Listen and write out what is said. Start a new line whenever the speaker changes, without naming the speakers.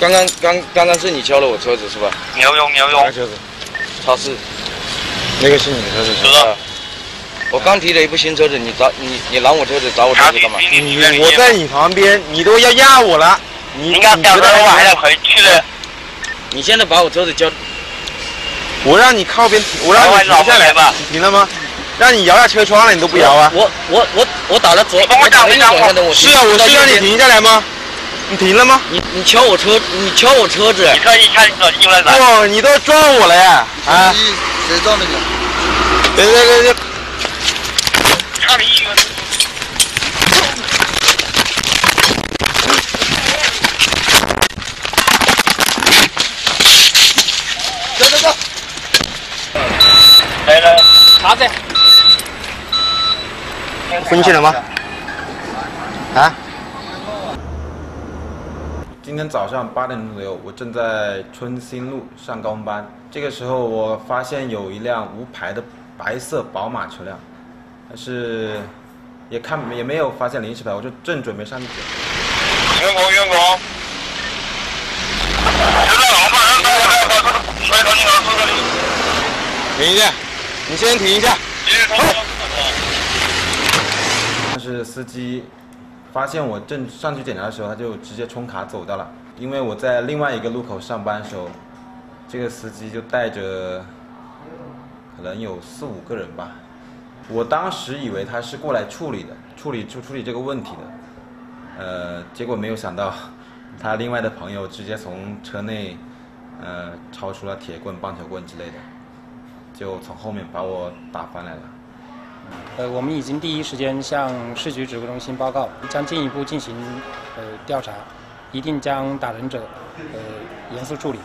刚刚刚刚刚是你敲了我车子是吧？
牛用牛用
哪个，车子？超市。那个是你的车子
是的
吧？我刚提了一部新车子，你找你你拦我车子找我车子干嘛？
你
我在你旁边，你都要压我了，你
应该
你觉得
我还
还
能回去的。
你现在把我车子交，
我让你靠边停，我让你停下来
吧
你停了吗？让你摇下车窗了，你都不摇啊？
我我我我打了左，
帮我
我打了右我
是啊，我是让你。停下来吗？你停了吗？
你你敲我车，你敲我车子
你，特意看手机了噻？
哦，你都撞我了呀！啊！
谁撞的你？
别别别别！
差点一个。
走走走！
来了。
啥子？
昏去了吗？啊？今天早上八点钟左右，我正在春兴路上高峰班。这个时候，我发现有一辆无牌的白色宝马车辆，但是也看也没有发现临时牌，我就正准备上去检。
员工员工。
停一下，你先停一下。但是司机发现我正上去检查的时候，他就直接冲卡走掉了。因为我在另外一个路口上班的时候，这个司机就带着可能有四五个人吧。我当时以为他是过来处理的，处理处处理这个问题的，呃，结果没有想到，他另外的朋友直接从车内，呃，抄出了铁棍、棒球棍之类的，就从后面把我打翻来了。
呃，我们已经第一时间向市局指挥中心报告，将进一步进行呃调查，一定将打人者呃严肃处理。